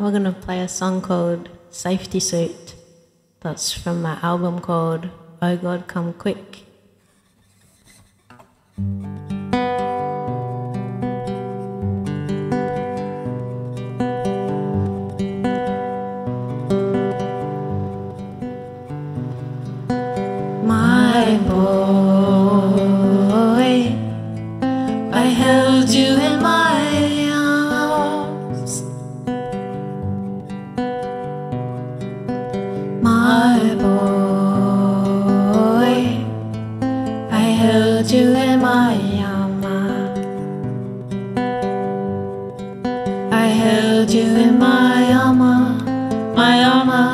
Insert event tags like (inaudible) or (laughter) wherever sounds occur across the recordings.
we're gonna play a song called Safety Suit. That's from my album called Oh God Come Quick. My boy, My boy, I held you in my arms. I held you in my armor, my armor,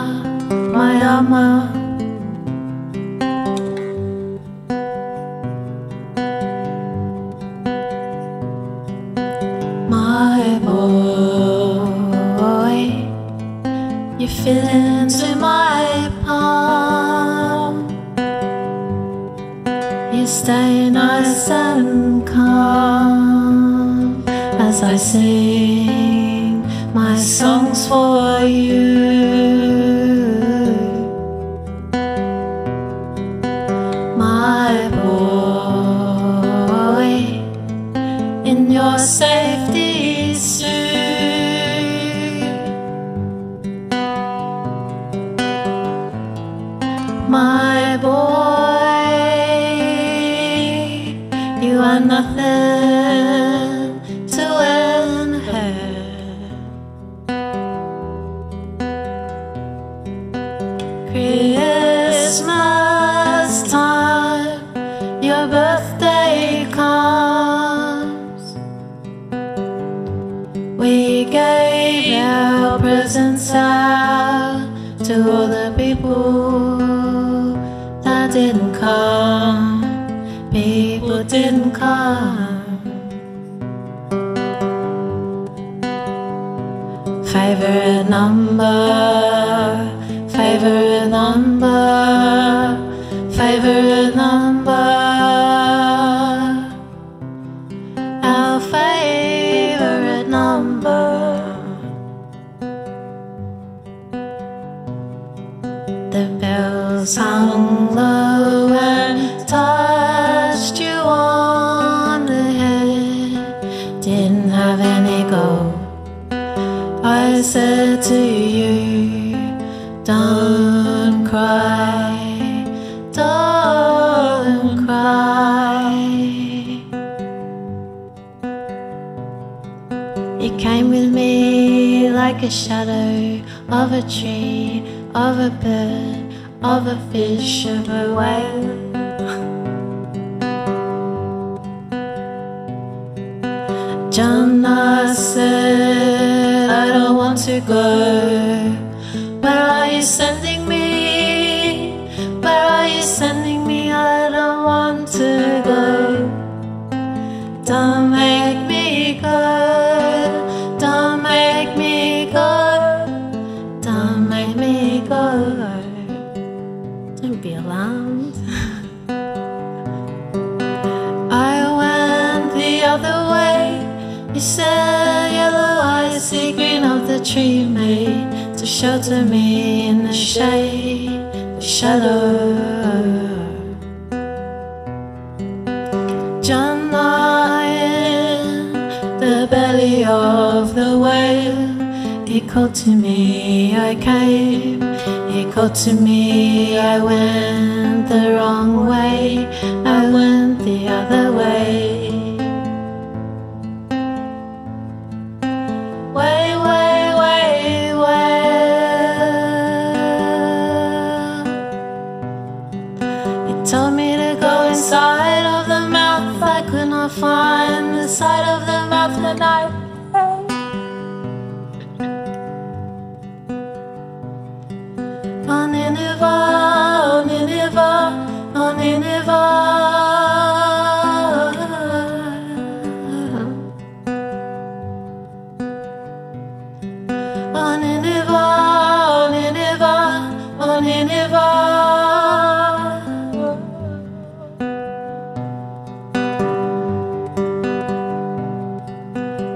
my armor. My boy, you fit and calm as I sing my songs for you. My boy, in your safety suit. Nothing to inherit. Christmas time, your birthday comes. We gave our presents out to all the people that didn't come. Didn't come. Favorite number, favorite number, favorite number. Our favorite number. The bells hung low I said to you, don't cry, don't cry. You came with me like a shadow of a tree, of a bird, of a fish, of a whale. John, to go. Where are you sending me? Where are you sending me? I don't want to go. Don't make me go. Don't make me go. Don't make me go. Don't be alarmed. (laughs) I went the other way. You said yellow eyes the tree you made to shelter me in the shade, the shadow. John Lion, the belly of the whale. He called to me, I came. He called to me, I went the wrong way. I went the other. Way, find the side of the mouth tonight.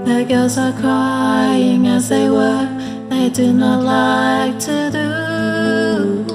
The girls are crying as they were, they do not like to do.